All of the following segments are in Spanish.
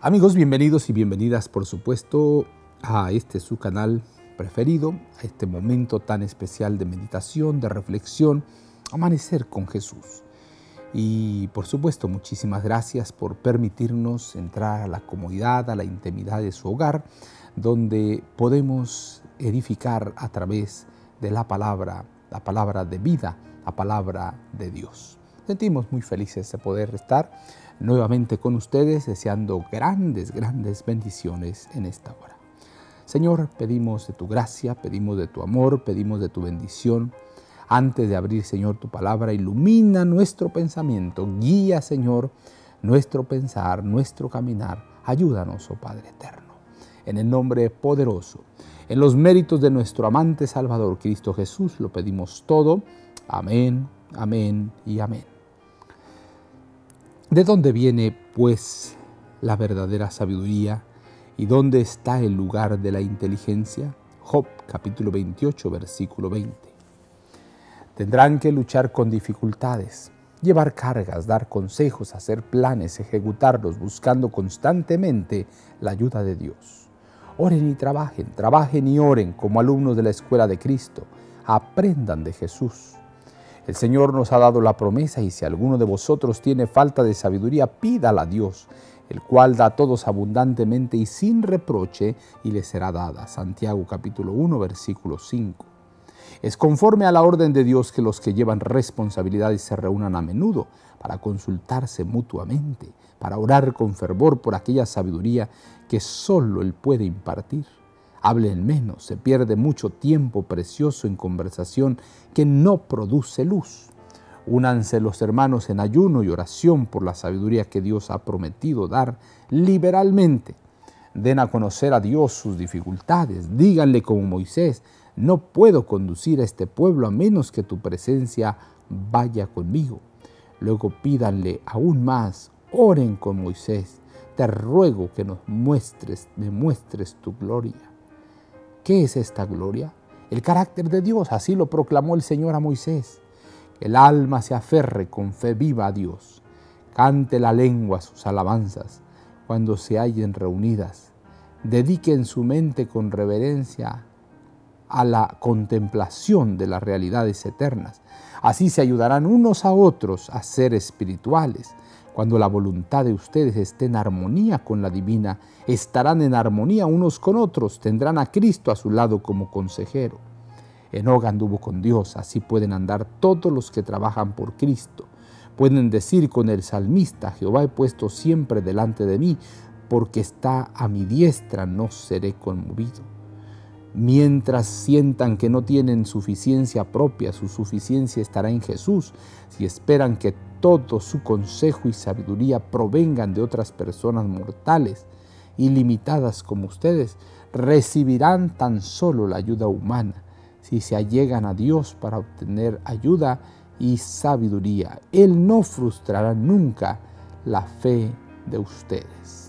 Amigos, bienvenidos y bienvenidas, por supuesto, a este su canal preferido, a este momento tan especial de meditación, de reflexión, Amanecer con Jesús. Y por supuesto, muchísimas gracias por permitirnos entrar a la comodidad, a la intimidad de su hogar, donde podemos edificar a través de la palabra, la palabra de vida, la palabra de Dios. Sentimos muy felices de poder estar nuevamente con ustedes, deseando grandes, grandes bendiciones en esta hora. Señor, pedimos de tu gracia, pedimos de tu amor, pedimos de tu bendición. Antes de abrir, Señor, tu palabra, ilumina nuestro pensamiento, guía, Señor, nuestro pensar, nuestro caminar. Ayúdanos, oh Padre eterno. En el nombre poderoso, en los méritos de nuestro amante Salvador Cristo Jesús, lo pedimos todo. Amén, amén y amén. ¿De dónde viene, pues, la verdadera sabiduría y dónde está el lugar de la inteligencia? Job capítulo 28, versículo 20. Tendrán que luchar con dificultades, llevar cargas, dar consejos, hacer planes, ejecutarlos, buscando constantemente la ayuda de Dios. Oren y trabajen, trabajen y oren como alumnos de la escuela de Cristo. Aprendan de Jesús. El Señor nos ha dado la promesa y si alguno de vosotros tiene falta de sabiduría, pídala a Dios, el cual da a todos abundantemente y sin reproche y le será dada. Santiago capítulo 1 versículo 5. Es conforme a la orden de Dios que los que llevan responsabilidades se reúnan a menudo para consultarse mutuamente, para orar con fervor por aquella sabiduría que solo Él puede impartir. Hablen menos, se pierde mucho tiempo precioso en conversación que no produce luz. Únanse los hermanos en ayuno y oración por la sabiduría que Dios ha prometido dar liberalmente. Den a conocer a Dios sus dificultades. Díganle como Moisés, no puedo conducir a este pueblo a menos que tu presencia vaya conmigo. Luego pídanle aún más, oren con Moisés. Te ruego que nos muestres, me muestres tu gloria. ¿Qué es esta gloria? El carácter de Dios, así lo proclamó el Señor a Moisés. El alma se aferre con fe viva a Dios. Cante la lengua sus alabanzas cuando se hallen reunidas. Dediquen su mente con reverencia a la contemplación de las realidades eternas. Así se ayudarán unos a otros a ser espirituales cuando la voluntad de ustedes esté en armonía con la divina, estarán en armonía unos con otros, tendrán a Cristo a su lado como consejero. Enoch anduvo con Dios, así pueden andar todos los que trabajan por Cristo. Pueden decir con el salmista, Jehová he puesto siempre delante de mí, porque está a mi diestra, no seré conmovido. Mientras sientan que no tienen suficiencia propia, su suficiencia estará en Jesús. Si esperan que todo su consejo y sabiduría provengan de otras personas mortales y limitadas como ustedes, recibirán tan solo la ayuda humana si se allegan a Dios para obtener ayuda y sabiduría. Él no frustrará nunca la fe de ustedes.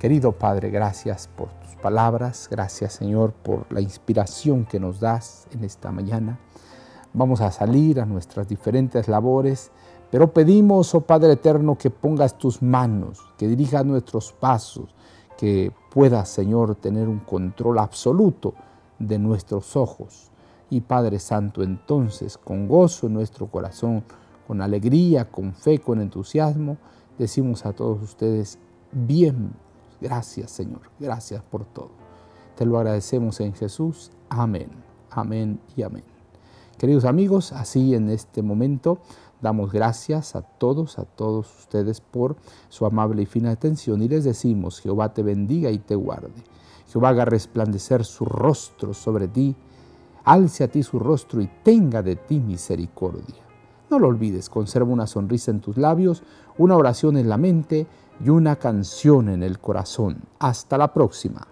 Querido Padre, gracias por tus palabras, gracias Señor por la inspiración que nos das en esta mañana. Vamos a salir a nuestras diferentes labores pero pedimos, oh Padre Eterno, que pongas tus manos, que dirijas nuestros pasos, que puedas, Señor, tener un control absoluto de nuestros ojos. Y Padre Santo, entonces, con gozo en nuestro corazón, con alegría, con fe, con entusiasmo, decimos a todos ustedes, bien, gracias Señor, gracias por todo. Te lo agradecemos en Jesús. Amén, amén y amén. Queridos amigos, así en este momento Damos gracias a todos, a todos ustedes por su amable y fina atención y les decimos, Jehová te bendiga y te guarde. Jehová haga resplandecer su rostro sobre ti, alce a ti su rostro y tenga de ti misericordia. No lo olvides, conserva una sonrisa en tus labios, una oración en la mente y una canción en el corazón. Hasta la próxima.